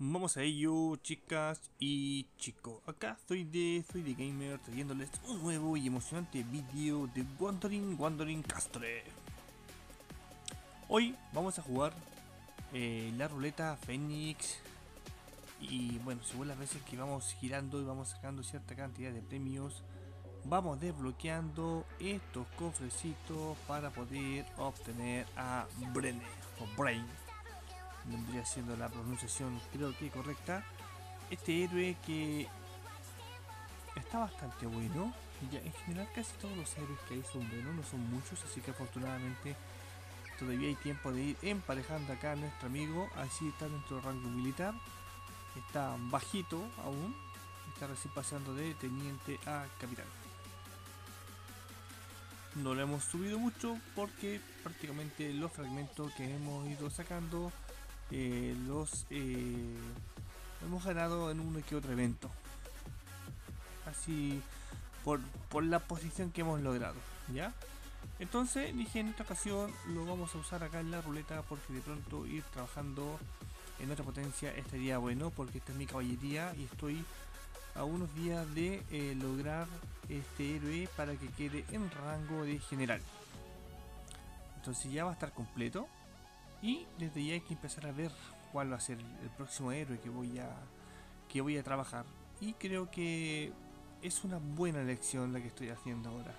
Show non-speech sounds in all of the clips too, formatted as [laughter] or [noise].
Vamos a ello, chicas y chicos. Acá soy de soy de gamer trayéndoles un nuevo y emocionante vídeo de Wandering Wandering Castle. Hoy vamos a jugar eh, la ruleta Phoenix y bueno, según las veces que vamos girando y vamos sacando cierta cantidad de premios, vamos desbloqueando estos cofrecitos para poder obtener a Brenner o Brain vendría siendo la pronunciación creo que correcta. Este héroe que está bastante bueno. Ya en general casi todos los héroes que hay son buenos no son muchos así que afortunadamente todavía hay tiempo de ir emparejando acá a nuestro amigo. Así está dentro del rango militar. Está bajito aún. Está recién pasando de teniente a capitán. No lo hemos subido mucho porque prácticamente los fragmentos que hemos ido sacando eh, los eh, hemos ganado en uno que otro evento. Así por, por la posición que hemos logrado, ¿ya? Entonces dije en esta ocasión lo vamos a usar acá en la ruleta porque de pronto ir trabajando en otra potencia estaría bueno porque esta es mi caballería y estoy a unos días de eh, lograr este héroe para que quede en rango de general. Entonces ya va a estar completo. Y desde ya hay que empezar a ver cuál va a ser el próximo héroe que voy a que voy a trabajar. Y creo que es una buena elección la que estoy haciendo ahora.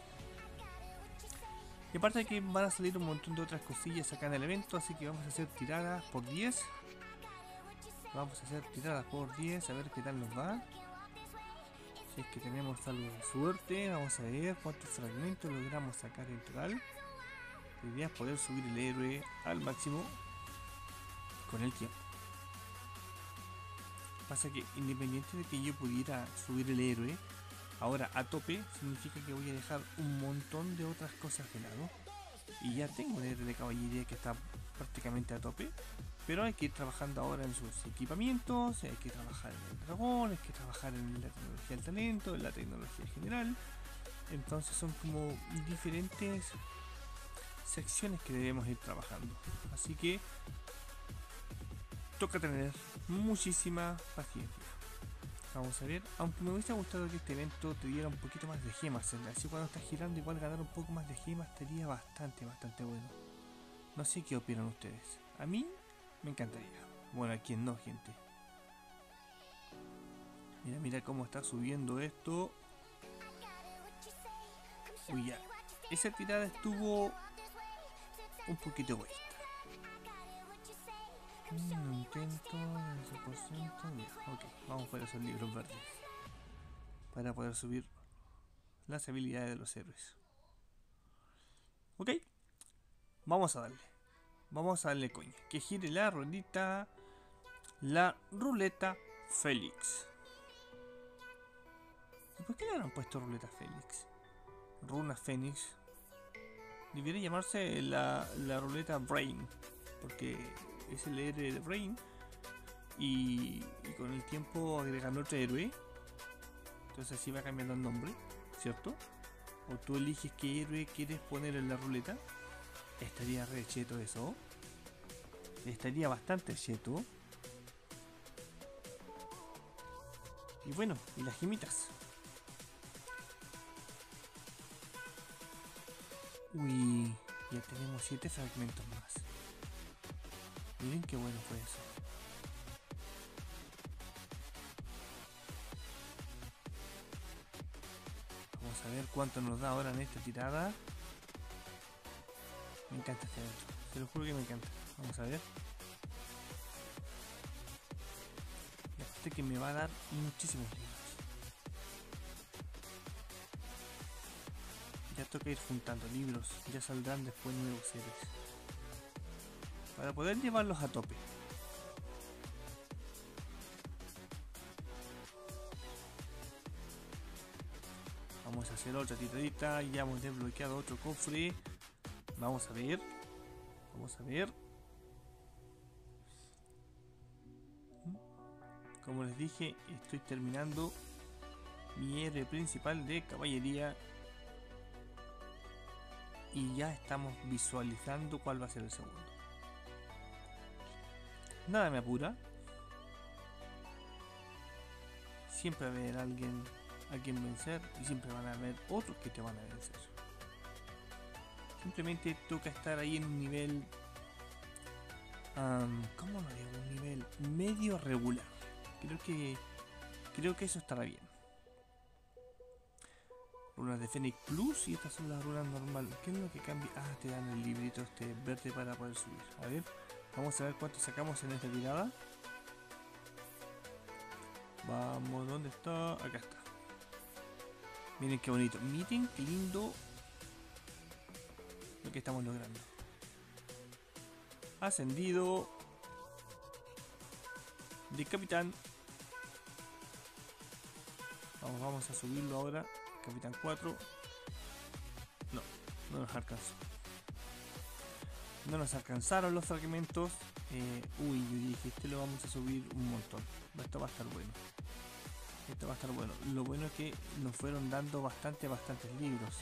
Y aparte de que van a salir un montón de otras cosillas acá en el evento, así que vamos a hacer tiradas por 10. Vamos a hacer tiradas por 10, a ver qué tal nos va. Si es que tenemos algo de suerte, vamos a ver cuántos fragmentos logramos sacar en total. La idea es poder subir el héroe al máximo con el tiempo. Pasa que independiente de que yo pudiera subir el héroe ahora a tope, significa que voy a dejar un montón de otras cosas de lado. Y ya tengo un héroe de caballería que está prácticamente a tope. Pero hay que ir trabajando ahora en sus equipamientos, hay que trabajar en el dragón, hay que trabajar en la tecnología del talento, en la tecnología general. Entonces son como diferentes secciones que debemos ir trabajando. Así que toca tener muchísima paciencia. Vamos a ver, aunque me hubiese gustado que este evento te diera un poquito más de gemas, así cuando estás girando igual ganar un poco más de gemas estaría bastante, bastante bueno. No sé qué opinan ustedes. A mí me encantaría. Bueno, a quien no, gente. Mira, mira cómo está subiendo esto. Uy, ya. Esa tirada estuvo un poquito egoísta. Un intento de Ok, vamos por esos libros verdes. Para poder subir las habilidades de los héroes. Ok, vamos a darle. Vamos a darle coña. Que gire la ruedita. La ruleta Félix. ¿Y por qué le han puesto ruleta Félix? Runa Fénix debería llamarse la, ruleta Brain, porque es el héroe de Brain. Y, con el tiempo agregan otro héroe. Entonces así va cambiando el nombre, ¿cierto? O tú eliges qué héroe quieres poner en la ruleta. Estaría re cheto eso. Estaría bastante cheto. Y bueno, y las gemitas. Uy, ya tenemos 7 fragmentos más. Miren qué bueno fue eso. Vamos a ver cuánto nos da ahora en esta tirada. Me encanta este evento. Se lo juro que me encanta. Vamos a ver. Este que me va a dar muchísimos Ya toca ir juntando libros, ya saldrán después nuevos seres. Para poder llevarlos a tope. Vamos a hacer otra titadita, ya hemos desbloqueado otro cofre. Vamos a ver. Vamos a ver. Como les dije, estoy terminando mi héroe principal de caballería y ya estamos visualizando cuál va a ser el segundo. Nada me apura. siempre va a haber alguien a quien vencer y siempre van a haber otros que te van a vencer. Simplemente toca estar ahí en un nivel... ¿Cómo lo digo? Un nivel medio regular. Creo que... Creo que eso estará bien. Runas de Fenix Plus y estas son las runas normales. ¿Qué es lo que cambia? Ah, te dan el librito este verde para poder subir. A ver, vamos a ver cuánto sacamos en esta tirada. Vamos, ¿dónde está? Acá está. Miren qué bonito. Miren qué lindo lo que estamos logrando. Ascendido de capitán. Vamos, vamos a subirlo ahora. Capitán 4. No, no nos alcanzó. No nos alcanzaron los fragmentos. Eh, uy, yo dije, este lo vamos a subir un montón. Esto va a estar bueno. Esto va a estar bueno. Lo bueno es que nos fueron dando bastante, bastantes libros.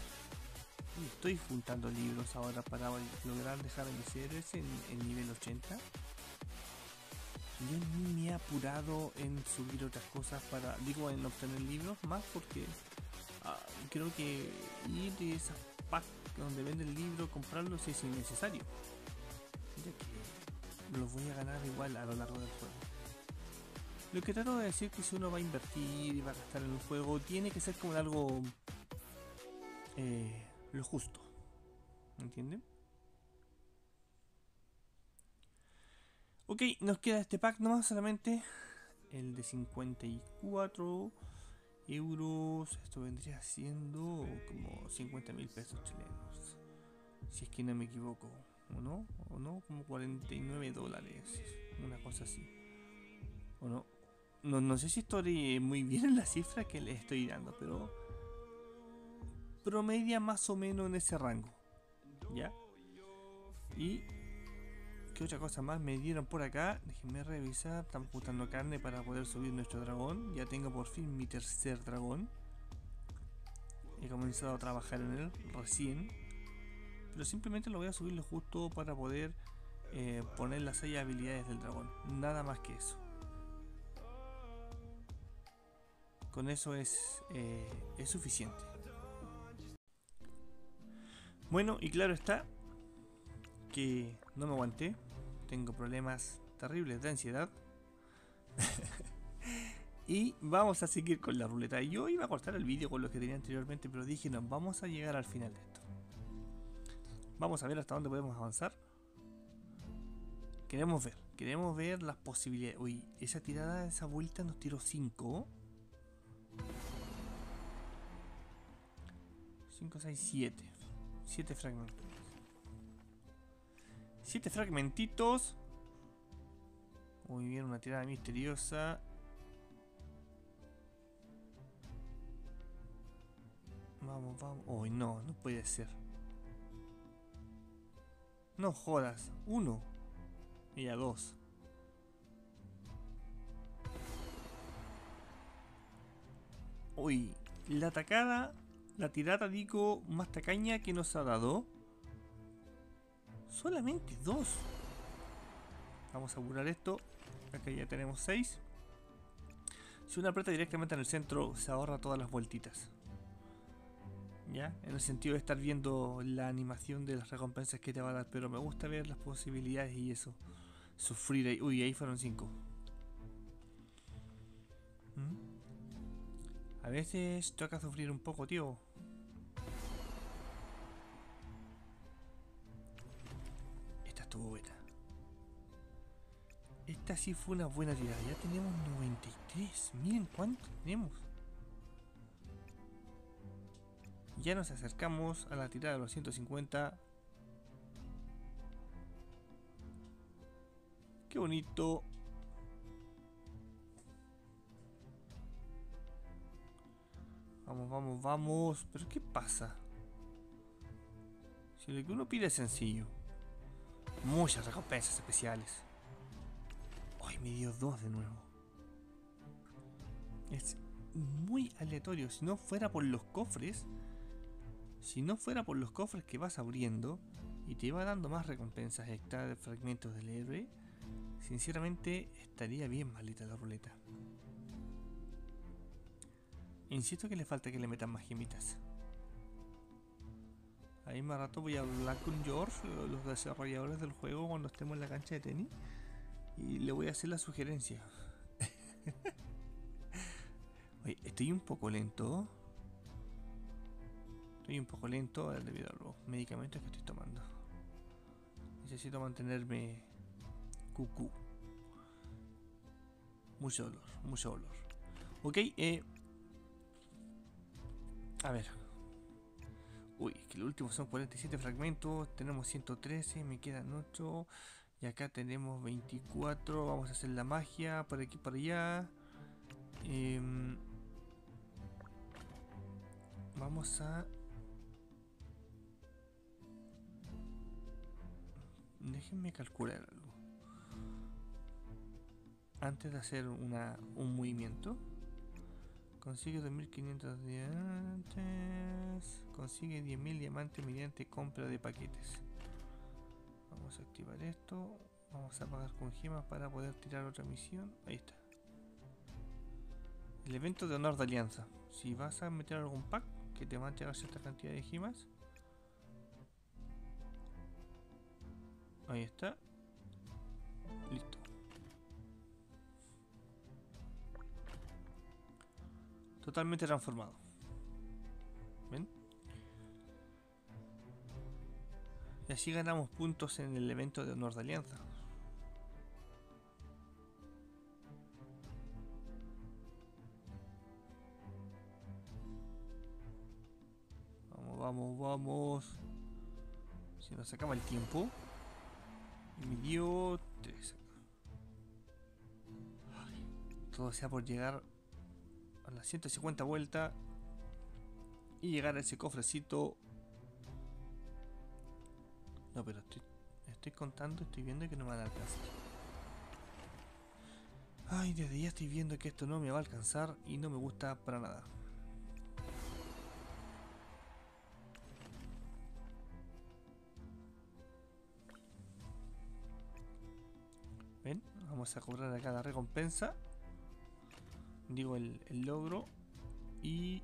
Y estoy juntando libros ahora para lograr dejar a mis en, en nivel 80. Yo ni me he apurado en subir otras cosas para, digo, en obtener libros más porque creo que ir de esas packs donde venden el libro, comprarlos es innecesario. Ya que los voy a ganar igual a lo largo del juego. Lo que trato de decir que si uno va a invertir y va a gastar en un juego, tiene que ser como algo eh, lo justo. ¿Entienden? Ok, nos queda este pack nomás solamente. El de 54 euros. Esto vendría siendo como 50 mil pesos chilenos. Si es que no me equivoco. ¿O no? ¿O no? Como 49 dólares. Una cosa así. ¿O no? No, no sé si estoy muy bien en la cifra que le estoy dando, pero promedia más o menos en ese rango. ¿Ya? Y ¿Qué otra cosa más me dieron por acá? Déjenme revisar. Estamos juntando carne para poder subir nuestro dragón. Ya tengo por fin mi tercer dragón. He comenzado a trabajar en él recién. Pero simplemente lo voy a subirlo justo para poder eh, poner las seis habilidades del dragón. Nada más que eso. Con eso es, eh, es suficiente. Bueno, y claro está que no me aguanté tengo problemas terribles de ansiedad. [laughs] y vamos a seguir con la ruleta. Yo iba a cortar el vídeo con lo que tenía anteriormente, pero dije, no, vamos a llegar al final de esto. Vamos a ver hasta dónde podemos avanzar. Queremos ver, queremos ver las posibilidades. Uy, esa tirada, esa vuelta nos tiró 5. 5, 6, 7. 7 fragmentos. Siete fragmentitos. Muy bien, una tirada misteriosa. Vamos, vamos. Uy, no, no puede ser. No jodas. Uno. Y a dos. Uy, la atacada, la tirada, digo, más tacaña que nos ha dado. Solamente dos. Vamos a apurar esto. Acá ya tenemos seis. Si uno aprieta directamente en el centro, se ahorra todas las vueltitas. ¿Ya? En el sentido de estar viendo la animación de las recompensas que te va a dar. Pero me gusta ver las posibilidades y eso. Sufrir ahí. Uy, ahí fueron cinco. ¿Mm? A veces toca sufrir un poco, tío. Esta sí fue una buena tirada. Ya tenemos 93. Miren cuánto tenemos. Ya nos acercamos a la tirada de los 150. Qué bonito. Vamos, vamos, vamos. Pero ¿qué pasa? Si lo que uno pide es sencillo. Muchas recompensas especiales. Hoy me dio dos de nuevo. Es muy aleatorio. Si no fuera por los cofres, si no fuera por los cofres que vas abriendo y te va dando más recompensas extra de fragmentos del héroe, sinceramente estaría bien malita la ruleta. Insisto que le falta que le metan más gemitas. Ahí más rato voy a hablar con George, los desarrolladores del juego, cuando estemos en la cancha de tenis. Y le voy a hacer la sugerencia. [laughs] Estoy un poco lento. Estoy un poco lento debido a los medicamentos que estoy tomando. Necesito mantenerme cucú. Mucho olor, mucho olor. Ok, eh. A ver. Uy, que el último son 47 fragmentos. Tenemos 113, me quedan 8. Y acá tenemos 24. Vamos a hacer la magia por aquí por allá. Em, vamos a... Déjenme calcular algo. Antes de hacer una, un movimiento. Consigue 2500 diamantes. Consigue 10.000 diamantes mediante compra de paquetes. Vamos a activar esto. Vamos a pagar con gemas para poder tirar otra misión. Ahí está. El evento de honor de alianza. Si vas a meter algún pack que te va a llegar cierta cantidad de gemas. Ahí está. Listo. Totalmente transformado. Y así ganamos puntos en el evento de honor de alianza. Vamos, vamos, vamos. Si nos acaba el tiempo. Me dio 3. Todo sea por llegar a las 150 vueltas y llegar a ese cofrecito no, pero estoy, estoy contando, estoy viendo que no me va a alcanzar. Ay, desde ya estoy viendo que esto no me va a alcanzar y no me gusta para nada. Ven, vamos a cobrar acá la recompensa. Digo el, el logro. Y...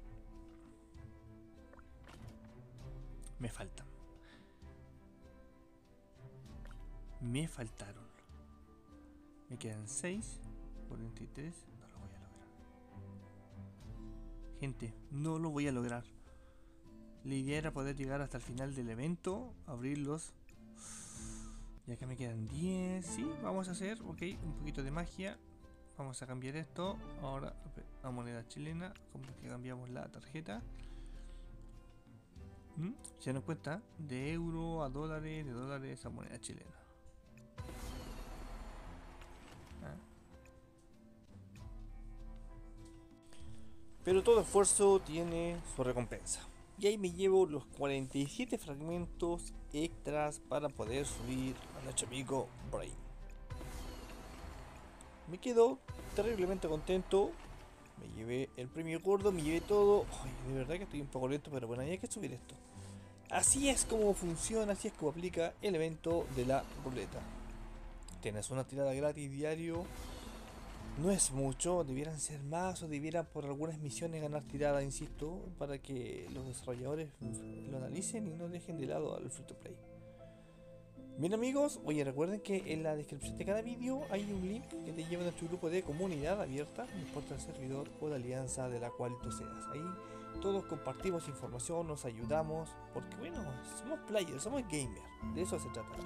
Me faltan. Me faltaron. Me quedan 6. 43. No lo voy a lograr. Gente, no lo voy a lograr. La idea era poder llegar hasta el final del evento, abrirlos. Ya que me quedan 10. Sí, vamos a hacer, ok, un poquito de magia. Vamos a cambiar esto. Ahora a moneda chilena. Como que cambiamos la tarjeta. ¿Mm? Se nos cuenta de euro a dólares, de dólares a moneda chilena. Pero todo esfuerzo tiene su recompensa. Y ahí me llevo los 47 fragmentos extras para poder subir a nuestro amigo Brain. Me quedo terriblemente contento. Me llevé el premio gordo, me llevé todo. de verdad que estoy un poco lento, pero bueno, hay que subir esto. Así es como funciona, así es como aplica el evento de la ruleta. Tienes una tirada gratis diario no es mucho, debieran ser más o debieran por algunas misiones ganar tirada, insisto, para que los desarrolladores lo analicen y no dejen de lado al free to play. Bien amigos, oye recuerden que en la descripción de cada vídeo hay un link que te lleva a nuestro grupo de comunidad abierta, no importa el servidor o la alianza de la cual tú seas. Ahí todos compartimos información, nos ayudamos, porque bueno, somos players, somos gamers, de eso se trata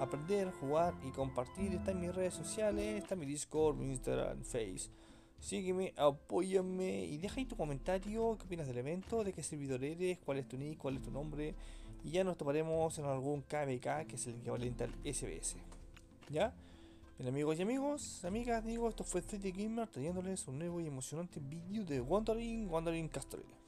aprender, jugar y compartir. Está en mis redes sociales, está en mi Discord, mi Instagram, Face. Sígueme, apóyame y deja ahí tu comentario, qué opinas del evento, de qué servidor eres, cuál es tu nick, cuál es tu nombre. Y ya nos tomaremos en algún KMK que es el equivalente al SBS. ¿Ya? Bien amigos y amigos, amigas, digo, esto fue 3D Gamer trayéndoles un nuevo y emocionante vídeo de Wandering, Wandering Castle.